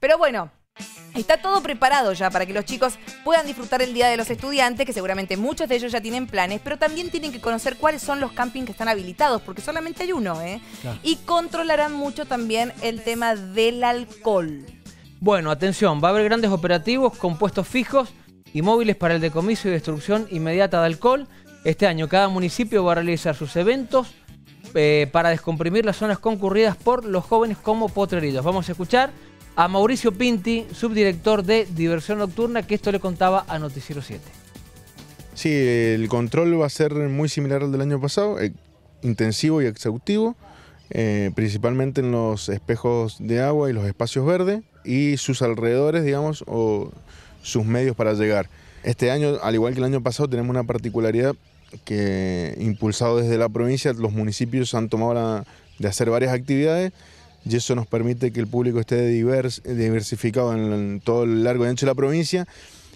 Pero bueno, Está todo preparado ya para que los chicos puedan disfrutar el Día de los Estudiantes, que seguramente muchos de ellos ya tienen planes, pero también tienen que conocer cuáles son los campings que están habilitados, porque solamente hay uno, ¿eh? Y controlarán mucho también el tema del alcohol. Bueno, atención, va a haber grandes operativos con puestos fijos y móviles para el decomiso y destrucción inmediata de alcohol. Este año cada municipio va a realizar sus eventos eh, para descomprimir las zonas concurridas por los jóvenes como potreridos. Vamos a escuchar a Mauricio Pinti, subdirector de Diversión Nocturna, que esto le contaba a Noticiero 7. Sí, el control va a ser muy similar al del año pasado, eh, intensivo y exhaustivo, eh, principalmente en los espejos de agua y los espacios verdes y sus alrededores, digamos, o sus medios para llegar. Este año, al igual que el año pasado, tenemos una particularidad que, impulsado desde la provincia, los municipios han tomado la, de hacer varias actividades y eso nos permite que el público esté diversificado en, todo el largo y ancho de la provincia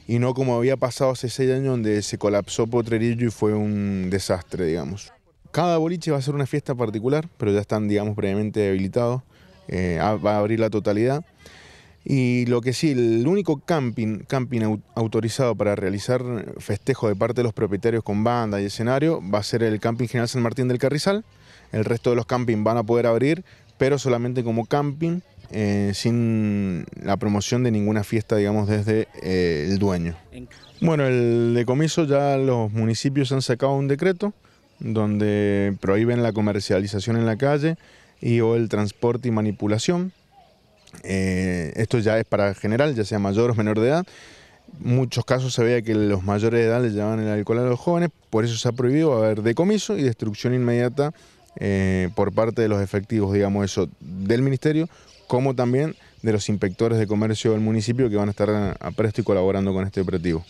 y no como había pasado hace seis años donde se colapsó Potrerillo y fue un desastre, digamos. Cada boliche va a ser una fiesta particular, pero ya están, digamos, previamente habilitados, eh, va a abrir la totalidad. Y lo que sí, el único camping, camping autorizado para realizar festejo de parte de los propietarios con banda y escenario va a ser el Camping General San Martín del Carrizal. El resto de los campings van a poder abrir, pero solamente como camping, eh, sin la promoción de ninguna fiesta, digamos, desde eh, el dueño. Bueno, el decomiso ya los municipios han sacado un decreto donde prohíben la comercialización en la calle y o el transporte y manipulación. Eh, esto ya es para general, ya sea mayor o menor de edad. Muchos casos se veía que los mayores de edad les llevaban el alcohol a los jóvenes, por eso se ha prohibido haber decomiso y destrucción inmediata eh, por parte de los efectivos, digamos eso, del ministerio, como también de los inspectores de comercio del municipio que van a estar a presto y colaborando con este operativo.